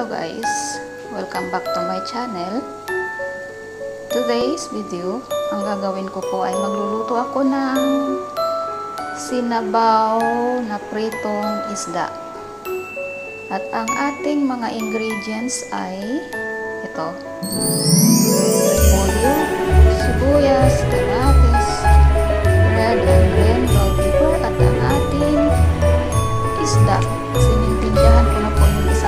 Hello guys! Welcome back to my channel. Today's video, ang gagawin ko po ay magluluto ako ng sinabaw na pritong isda. At ang ating mga ingredients ay ito. Repolyo, sibuyas, kamatis, red and green bell pepper at ang ating isda. Sinintindihan ko na po yung isa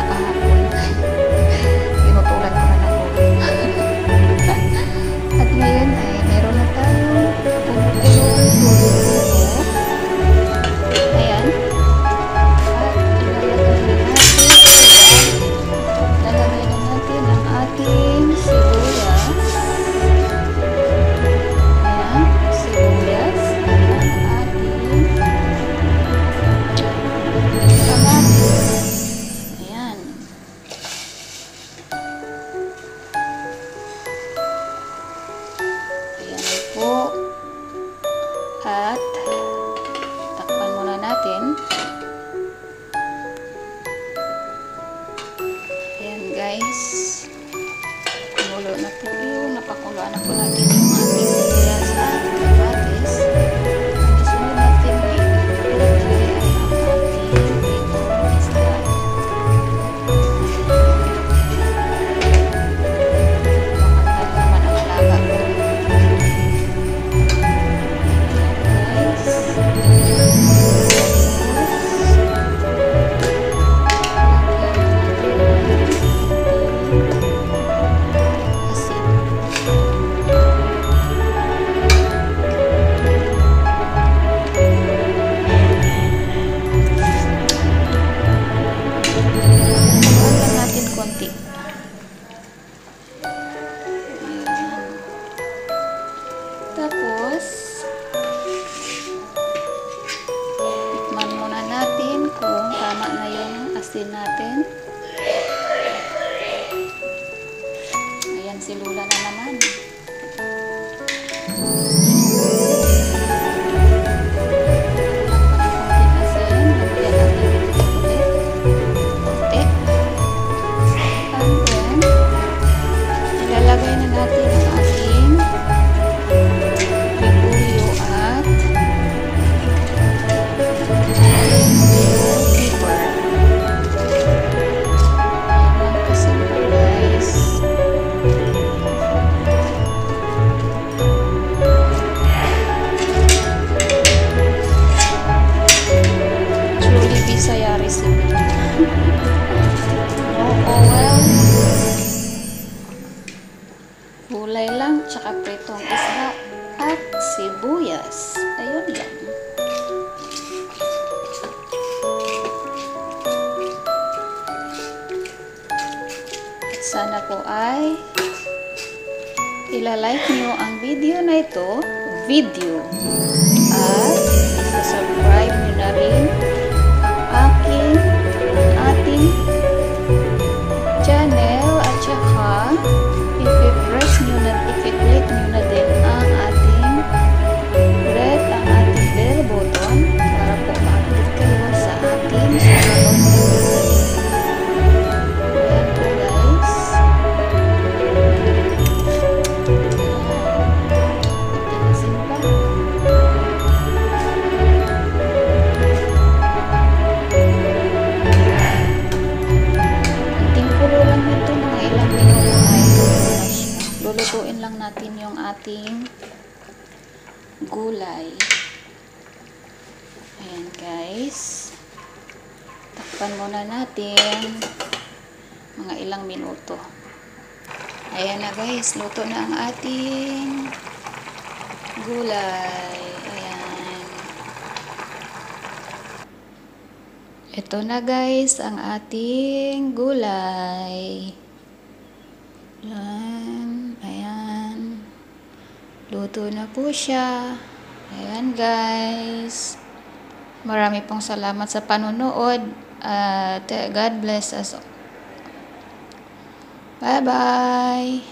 Ayan Tapos, tikman muna natin kung tama na yung asin natin. Pritong isda at sibuyas. Ayun lang. At sana po ay ilalike nyo ang video na ito, video, at isa-subscribe nyo na rin natin yung ating gulay. Ayan guys. Takpan muna natin mga ilang minuto. Ayan na guys, luto na ang ating gulay. Ayan. Ito na guys, ang ating gulay. Ayan. Luto na po siya. Ayan guys. Marami pong salamat sa panonood. At God bless us. Bye-bye.